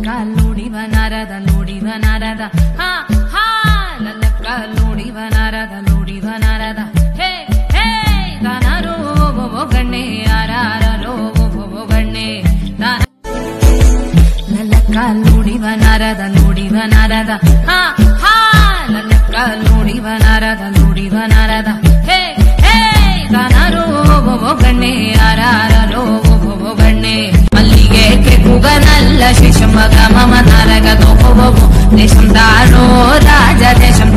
ಲಲ್ಲಕ್ಕ ಲೂಡಿವ ನಾರದ ಲೂಡಿವ ನಾರದ. ಹಾ ಹಾ, ಲಲ್ಲಕ್ಕ ಲೂಡಿವ ನರದ, ಲೂಡಿವ ನಾರದ. ಹೇ ಹೇ ಓ ಗಣ್ಣೆ ಯಾರೋ ಗಣ್ಣೆ. ಲಲ್ಲಕ್ಕ ಲೂಡಿವ ನಾರದ ಲೂಡಿವ ನಾರದ. ಹಾ ಹಾ, ಲಲ್ಲಕ್ಕ ಲೂಡಿವ ನರದ ಲೂಡಿವ ನರದ. ಹೇ ಹೇ ಓ ಗಣ್ಣೆ ಯಾರಾರೋ గమ గమ నరగ గోపవో దేశం దారో రాజదేశం